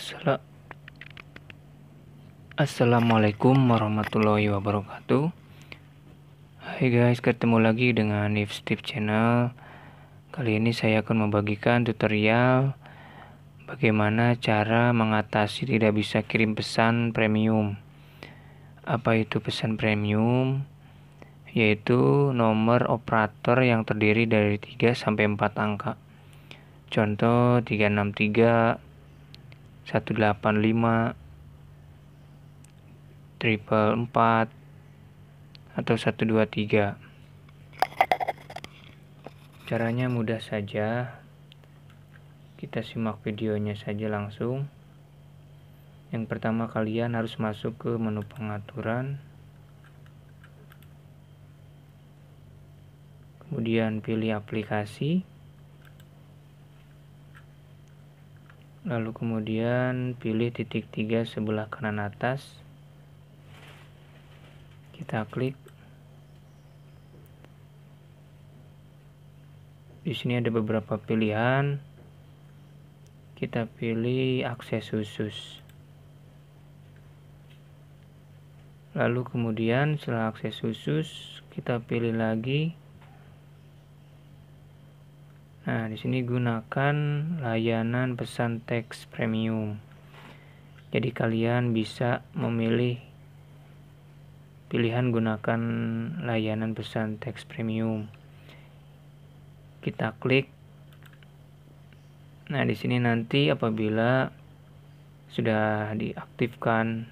Assala- Assalamualaikum warahmatullahi wabarakatuh. Hai guys, ketemu lagi dengan If Steve Channel. Kali ini saya akan membagikan tutorial Bagaimana cara mengatasi tidak bisa kirim pesan premium. Apa itu pesan premium? Yaitu nomor operator yang terdiri dari 3 sampai 4 angka. Contoh 363 185 triple 4 atau 123 caranya mudah saja. Kita simak videonya saja langsung. Yang pertama kalian harus masuk ke menu pengaturan. Kemudian pilih aplikasi lalu kemudian pilih titik tiga sebelah kanan atas. Kita klik. Di sini ada beberapa pilihan. Kita pilih akses khusus. Lalu kemudian setelah akses khusus kita pilih lagi nah di sini gunakan layanan pesan teks premium jadi kalian bisa memilih Pilihan gunakan layanan pesan teks premium. Kita klik. Nah, di sini nanti apabila sudah diaktifkan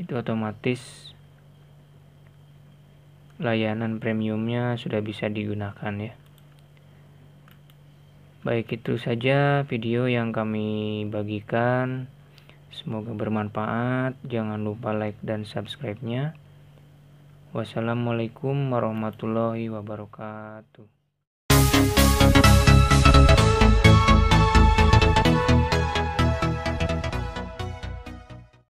itu otomatis layanan premiumnya sudah bisa digunakan ya. Baik itu saja video yang kami bagikan. Semoga bermanfaat. Jangan lupa like dan subscribe-nya. Wassalamualaikum warahmatullahi wabarakatuh.